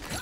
Ha!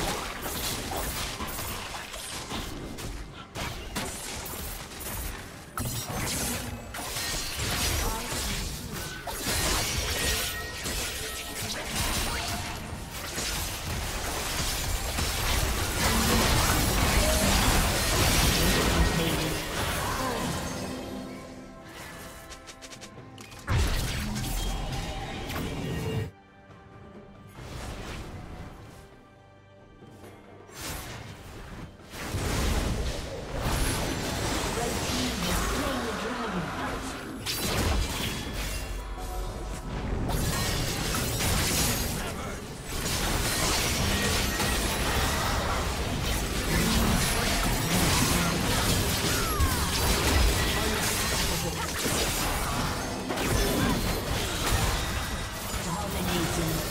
Been